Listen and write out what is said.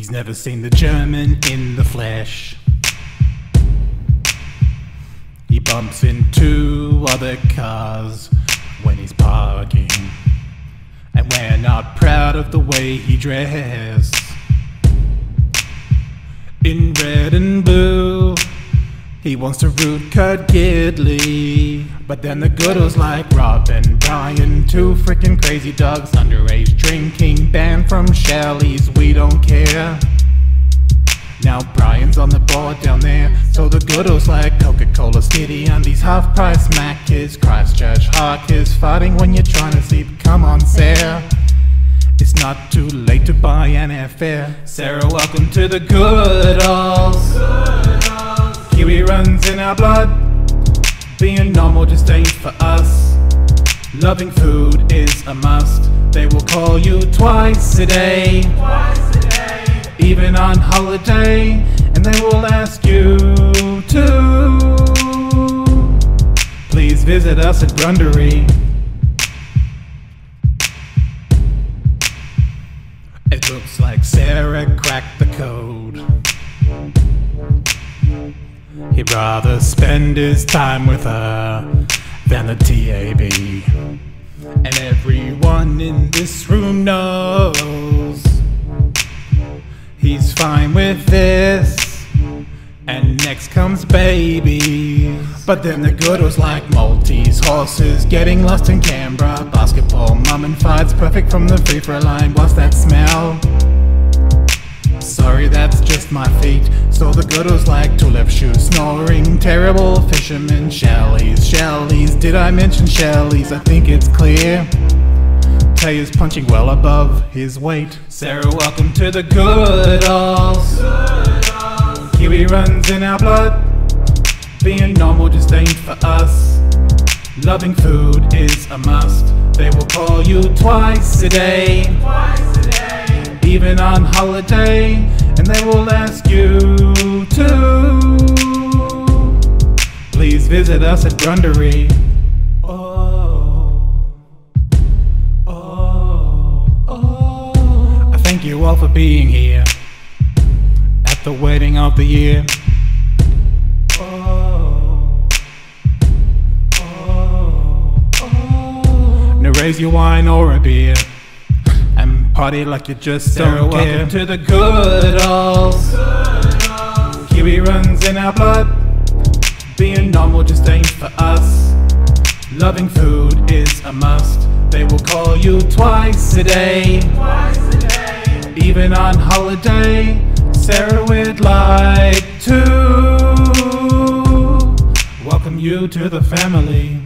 He's never seen the German in the flesh. He bumps into other cars when he's parking. And we're not proud of the way he dressed. In red and blue, he wants to root Kurt Gidley. But then the Goodalls like Rob and Brian, two freaking crazy dogs, underage drinking, Shelley's, we don't care. Now Brian's on the board down there, so the Goodalls like Coca-Cola, Skitty, and these half-price Mackies, Christchurch Harkers, fighting when you're trying to sleep, come on Sarah. It's not too late to buy an airfare. Sarah, welcome to the Goodalls. Kiwi runs in our blood. Being normal just ain't for us. Loving food is a must. They will call you twice a day. Twice a day. Even on holiday. And they will ask you to. Please visit us at Grundery. It looks like Sarah cracked the code. He'd rather spend his time with her than the. And everyone in this room knows he's fine with this. And next comes baby. But then the Goodalls like Maltese horses getting lost in Canberra. Basketball, mum and fights, perfect from the free throw line. What's that smell? Sorry, that's just my feet. So the Goodalls like tulip shoes, snoring, terrible fisherman, Shelley's, Shelley's. Did I mention Shelley's? I think it's clear. Tay is punching well above his weight. Sarah, welcome to the Goodalls. Kiwi runs in our blood. Being normal just ain't for us. Loving food is a must. They will call you twice a day. Even on holiday. And they will ask you to. Visit us at Grundery. Oh. Oh. Oh. I thank you all for being here at the wedding of the year. Oh, oh, oh. Now raise your wine or a beer and party like you just Sarah, don't care. welcome to the Goodalls. Kiwi runs in our blood. Being normal just ain't for us. Loving food is a must. They will call you twice a day. Twice a day. Even on holiday, Sarah would like to welcome you to the family.